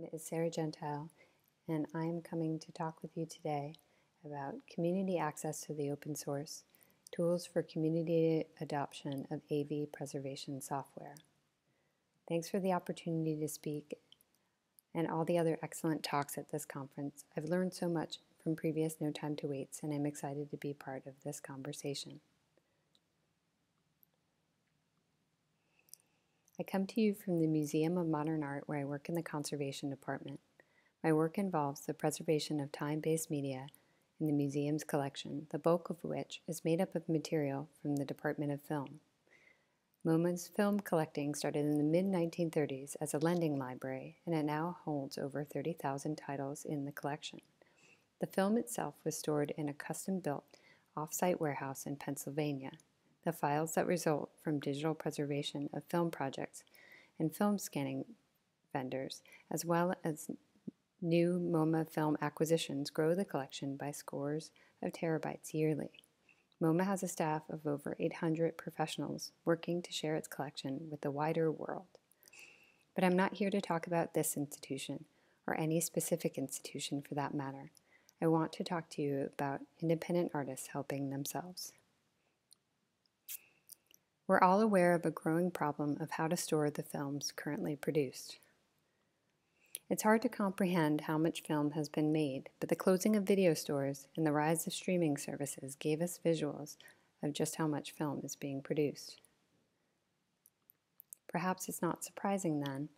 name is Sarah Gentile, and I am coming to talk with you today about community access to the open source, tools for community adoption of AV preservation software. Thanks for the opportunity to speak and all the other excellent talks at this conference. I've learned so much from previous No Time to Waits, and I'm excited to be part of this conversation. I come to you from the Museum of Modern Art where I work in the Conservation Department. My work involves the preservation of time-based media in the museum's collection, the bulk of which is made up of material from the Department of Film. MoMA's film collecting started in the mid-1930s as a lending library, and it now holds over 30,000 titles in the collection. The film itself was stored in a custom-built off-site warehouse in Pennsylvania, the files that result from digital preservation of film projects and film scanning vendors, as well as new MoMA film acquisitions, grow the collection by scores of terabytes yearly. MoMA has a staff of over 800 professionals working to share its collection with the wider world. But I'm not here to talk about this institution, or any specific institution for that matter. I want to talk to you about independent artists helping themselves. We're all aware of a growing problem of how to store the films currently produced. It's hard to comprehend how much film has been made, but the closing of video stores and the rise of streaming services gave us visuals of just how much film is being produced. Perhaps it's not surprising then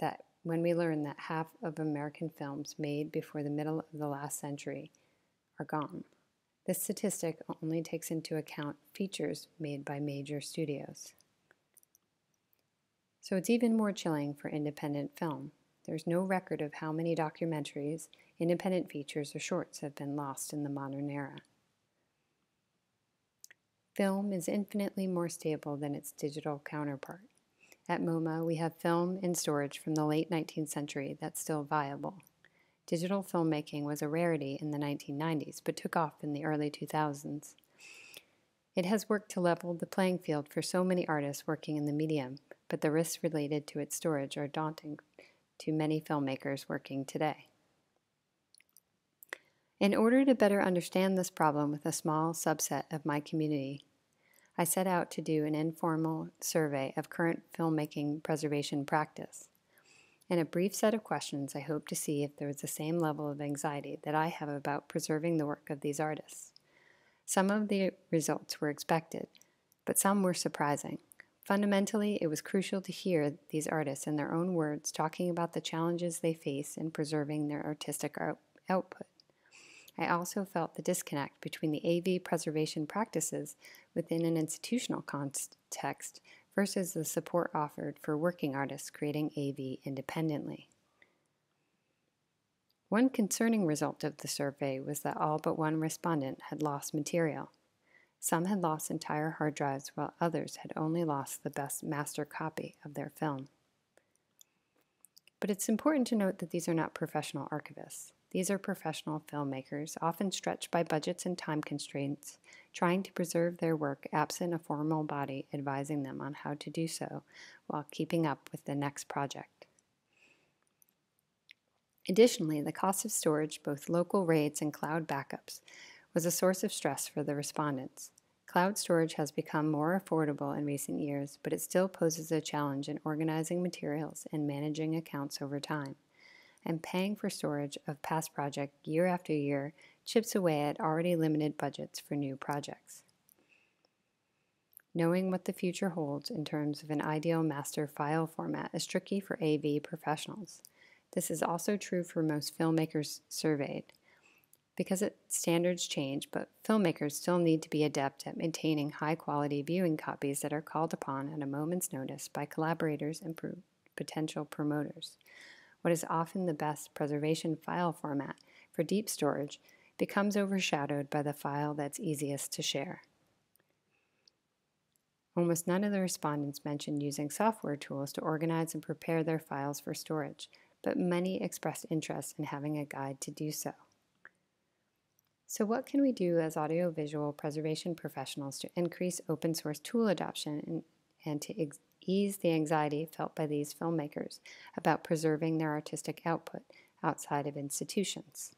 that when we learn that half of American films made before the middle of the last century are gone. This statistic only takes into account features made by major studios. So it's even more chilling for independent film. There's no record of how many documentaries, independent features, or shorts have been lost in the modern era. Film is infinitely more stable than its digital counterpart. At MoMA, we have film in storage from the late 19th century that's still viable. Digital filmmaking was a rarity in the 1990s, but took off in the early 2000s. It has worked to level the playing field for so many artists working in the medium, but the risks related to its storage are daunting to many filmmakers working today. In order to better understand this problem with a small subset of my community, I set out to do an informal survey of current filmmaking preservation practice. In a brief set of questions, I hope to see if there is the same level of anxiety that I have about preserving the work of these artists. Some of the results were expected, but some were surprising. Fundamentally, it was crucial to hear these artists in their own words talking about the challenges they face in preserving their artistic out output. I also felt the disconnect between the AV preservation practices within an institutional context versus the support offered for working artists creating AV independently. One concerning result of the survey was that all but one respondent had lost material. Some had lost entire hard drives, while others had only lost the best master copy of their film. But it's important to note that these are not professional archivists. These are professional filmmakers, often stretched by budgets and time constraints, trying to preserve their work absent a formal body advising them on how to do so while keeping up with the next project. Additionally, the cost of storage, both local RAIDs and cloud backups, was a source of stress for the respondents. Cloud storage has become more affordable in recent years, but it still poses a challenge in organizing materials and managing accounts over time. And paying for storage of past projects year after year chips away at already limited budgets for new projects. Knowing what the future holds in terms of an ideal master file format is tricky for AV professionals. This is also true for most filmmakers surveyed. Because it, standards change, but filmmakers still need to be adept at maintaining high quality viewing copies that are called upon at a moment's notice by collaborators and potential promoters. What is often the best preservation file format for deep storage becomes overshadowed by the file that's easiest to share. Almost none of the respondents mentioned using software tools to organize and prepare their files for storage, but many expressed interest in having a guide to do so. So what can we do as audiovisual preservation professionals to increase open source tool adoption and, and to ease the anxiety felt by these filmmakers about preserving their artistic output outside of institutions.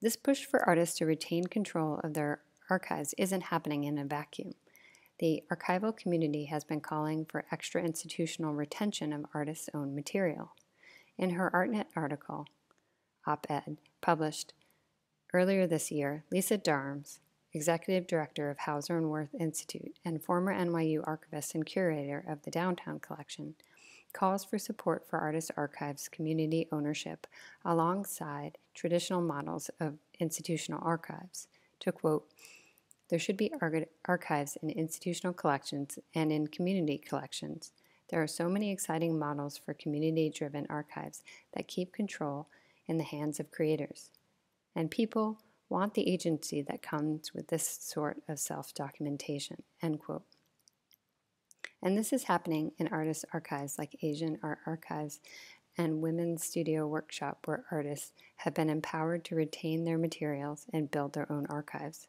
This push for artists to retain control of their archives isn't happening in a vacuum. The archival community has been calling for extra institutional retention of artists' own material. In her ArtNet article, op ed, published earlier this year, Lisa Darms, executive director of Hauser and Wirth Institute and former NYU archivist and curator of the Downtown Collection, calls for support for artist archives community ownership alongside traditional models of institutional archives. To quote, there should be archives in institutional collections and in community collections. There are so many exciting models for community driven archives that keep control in the hands of creators. And people want the agency that comes with this sort of self documentation. End quote. And this is happening in artist archives like Asian Art Archives and Women's Studio Workshop, where artists have been empowered to retain their materials and build their own archives.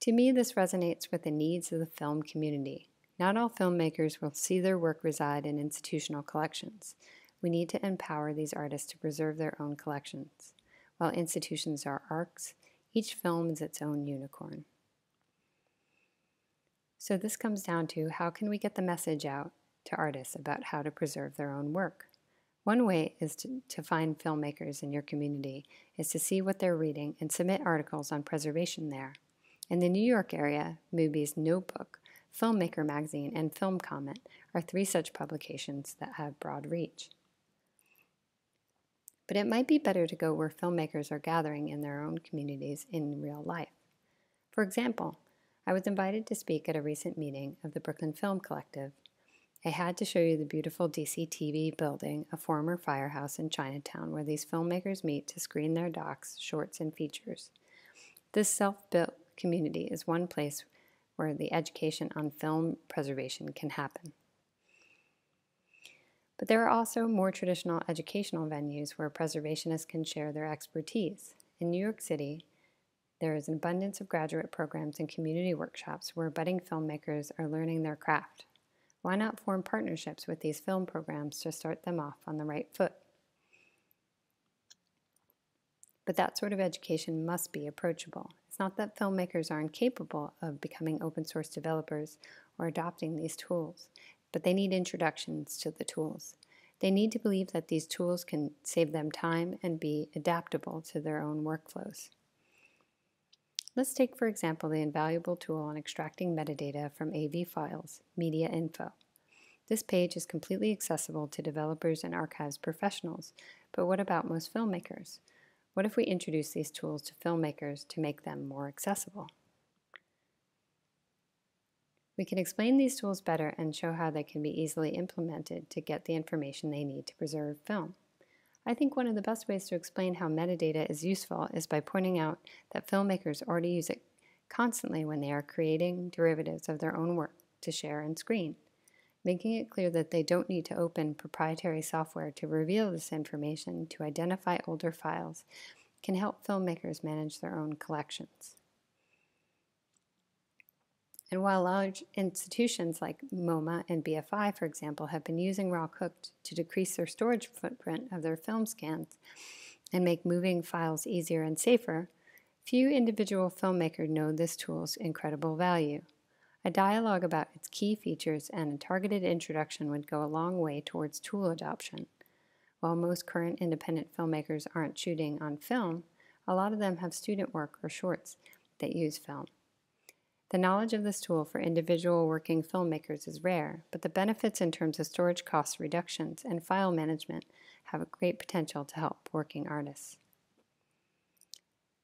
To me, this resonates with the needs of the film community. Not all filmmakers will see their work reside in institutional collections. We need to empower these artists to preserve their own collections. While institutions are arks, each film is its own unicorn. So this comes down to how can we get the message out to artists about how to preserve their own work? One way is to, to find filmmakers in your community is to see what they're reading and submit articles on preservation there. In the New York area, Mubi's Notebook, Filmmaker Magazine, and Film Comment are three such publications that have broad reach. But it might be better to go where filmmakers are gathering in their own communities in real life. For example, I was invited to speak at a recent meeting of the Brooklyn Film Collective. I had to show you the beautiful DCTV building, a former firehouse in Chinatown, where these filmmakers meet to screen their docs, shorts, and features. This self built community is one place where the education on film preservation can happen. But there are also more traditional educational venues where preservationists can share their expertise. In New York City, there is an abundance of graduate programs and community workshops where budding filmmakers are learning their craft. Why not form partnerships with these film programs to start them off on the right foot? But that sort of education must be approachable. It's not that filmmakers are incapable of becoming open source developers or adopting these tools, but they need introductions to the tools. They need to believe that these tools can save them time and be adaptable to their own workflows. Let's take, for example, the invaluable tool on extracting metadata from AV files, MediaInfo. This page is completely accessible to developers and archives professionals, but what about most filmmakers? What if we introduce these tools to filmmakers to make them more accessible? We can explain these tools better and show how they can be easily implemented to get the information they need to preserve film. I think one of the best ways to explain how metadata is useful is by pointing out that filmmakers already use it constantly when they are creating derivatives of their own work to share and screen. Making it clear that they don't need to open proprietary software to reveal this information to identify older files can help filmmakers manage their own collections. And while large institutions like MoMA and BFI, for example, have been using RAWcooked to decrease their storage footprint of their film scans and make moving files easier and safer, few individual filmmakers know this tool's incredible value. A dialogue about its key features and a targeted introduction would go a long way towards tool adoption. While most current independent filmmakers aren't shooting on film, a lot of them have student work or shorts that use film. The knowledge of this tool for individual working filmmakers is rare, but the benefits in terms of storage cost reductions and file management have a great potential to help working artists.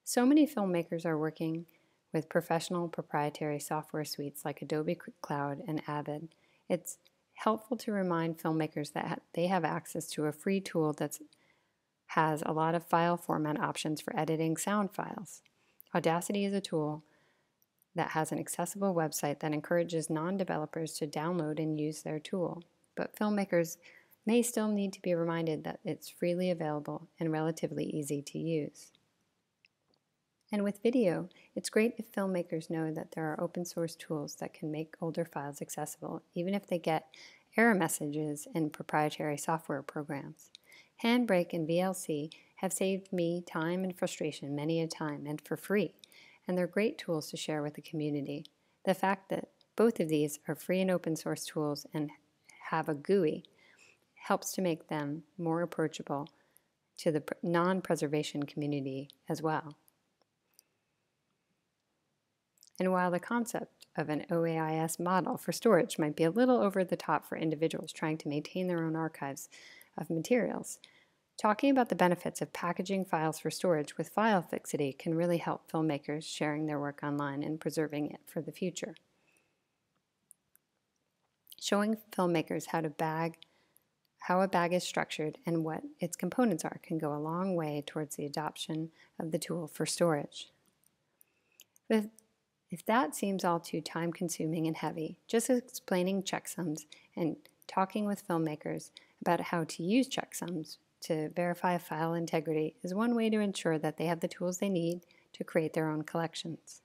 So many filmmakers are working with professional proprietary software suites like Adobe Cloud and Avid, it's helpful to remind filmmakers that they have access to a free tool that has a lot of file format options for editing sound files. Audacity is a tool that has an accessible website that encourages non developers to download and use their tool, but filmmakers may still need to be reminded that it's freely available and relatively easy to use. And with video, it's great if filmmakers know that there are open source tools that can make older files accessible, even if they get error messages in proprietary software programs. Handbrake and VLC have saved me time and frustration many a time and for free, and they're great tools to share with the community. The fact that both of these are free and open source tools and have a GUI helps to make them more approachable to the non preservation community as well. And while the concept of an OAIS model for storage might be a little over the top for individuals trying to maintain their own archives of materials, talking about the benefits of packaging files for storage with file fixity can really help filmmakers sharing their work online and preserving it for the future. Showing filmmakers how to bag how a bag is structured and what its components are can go a long way towards the adoption of the tool for storage. If, if that seems all too time consuming and heavy, just explaining checksums and talking with filmmakers about how to use checksums to verify file integrity is one way to ensure that they have the tools they need to create their own collections.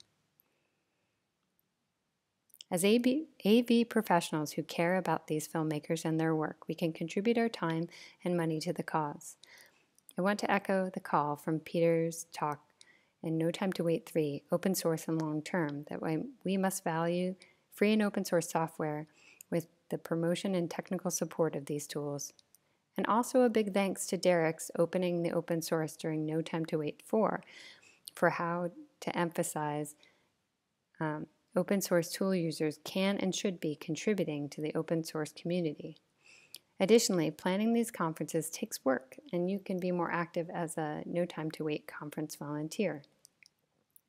As AV, AV professionals who care about these filmmakers and their work, we can contribute our time and money to the cause. I want to echo the call from Peter's talk in No Time to Wait 3, Open Source and Long Term, that we must value free and open source software with the promotion and technical support of these tools. And also a big thanks to Derek's opening the open source during No Time to Wait 4 for how to emphasize um, Open source tool users can and should be contributing to the open source community. Additionally, planning these conferences takes work, and you can be more active as a No Time to Wait conference volunteer.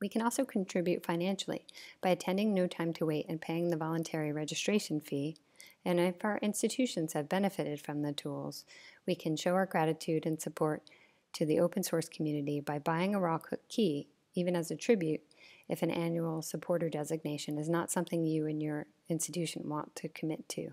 We can also contribute financially by attending No Time to Wait and paying the voluntary registration fee. And if our institutions have benefited from the tools, we can show our gratitude and support to the open source community by buying a RAWcooked key, even as a tribute, if an annual supporter designation is not something you and your institution want to commit to.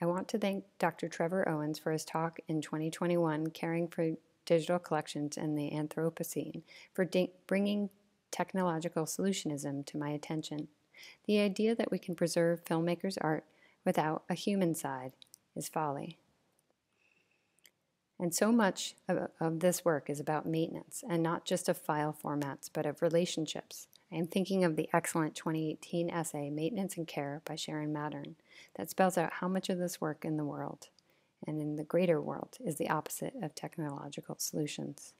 I want to thank Dr. Trevor Owens for his talk in 2021, Caring for Digital Collections and the Anthropocene, for bringing technological solutionism to my attention. The idea that we can preserve filmmakers' art without a human side is folly. And so much of, of, this work is about maintenance, and not just of file formats, but of relationships. I am thinking of the excellent 2018 essay, Maintenance and Care by Shannon Mattern, that spells out how much of this work in the world and in the greater world is the opposite of technological solutions.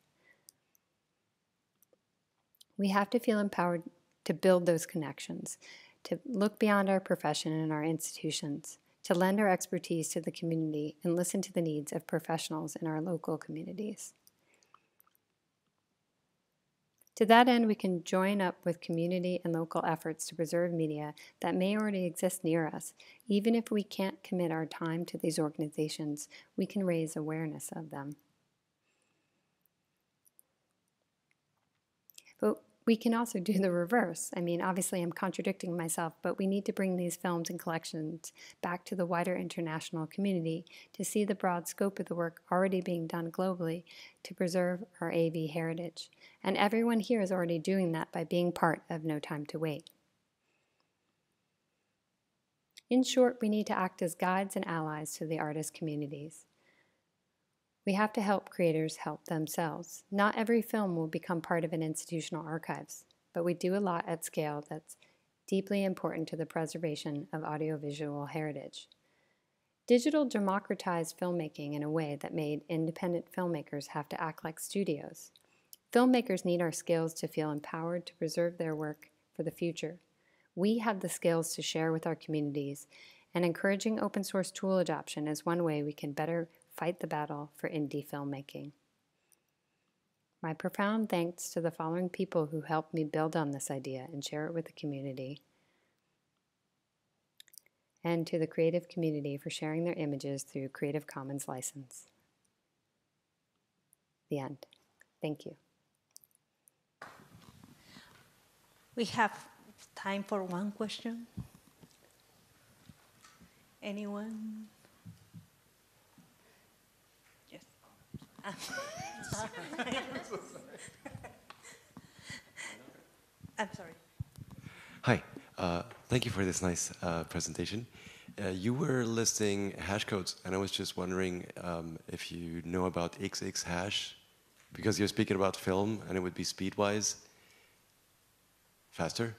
We have to feel empowered to build those connections, to look beyond our profession and our institutions, to lend our expertise to the community and listen to the needs of professionals in our local communities. To that end, we can join up with community and local efforts to preserve media that may already exist near us. Even if we can't commit our time to these organizations, we can raise awareness of them. But we can also do the reverse. I mean, obviously, I'm contradicting myself, but we need to bring these films and collections back to the wider international community to see the broad scope of the work already being done globally to preserve our AV heritage. And everyone here is already doing that by being part of No Time to Wait. In short, we need to act as guides and allies to the artist communities. We have to help creators help themselves. Not every film will become part of an institutional archives, but we do a lot at scale that's deeply important to the preservation of audiovisual heritage. Digital democratized filmmaking in a way that made independent filmmakers have to act like studios. Filmmakers need our skills to feel empowered to preserve their work for the future. We have the skills to share with our communities, and encouraging open source tool adoption is one way we can better fight the battle for indie filmmaking. My profound thanks to the following people who helped me build on this idea and share it with the community, and to the creative community for sharing their images through Creative Commons license. The end. Thank you. We have time for one question. Anyone? I'm sorry. Hi. Uh, thank you for this nice uh, presentation. Uh, you were listing hash codes, and I was just wondering um, if you know about xxHash, because you're speaking about film, and it would be speedwise faster.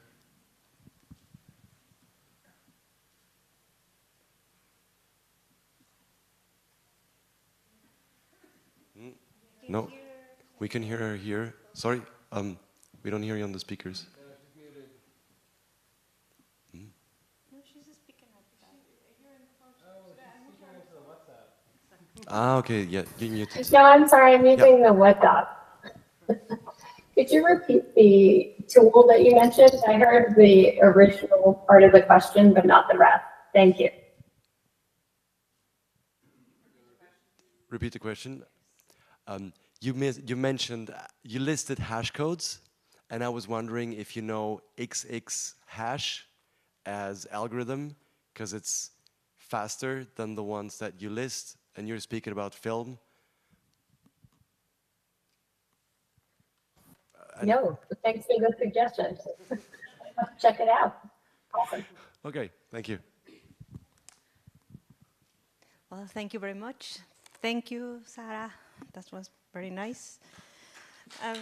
No, we can hear her here. Sorry, um, we don't hear you on the speakers. No, she's just picking up. Ah, okay, yeah, you muted. No, I'm sorry, I'm using the WhatsApp. Could you repeat the tool that you mentioned? I heard the original part of the question, but not the rest. Thank you. Repeat the question. Um, you, mis- you mentioned, uh, you listed hash codes, and I was wondering if you know XX hash as algorithm, because it's faster than the ones that you list, and you're speaking about film. No, thanks for the suggestion. Check it out. Awesome. Okay, thank you. Well, thank you very much. Thank you, Sarah. That was very nice. Um,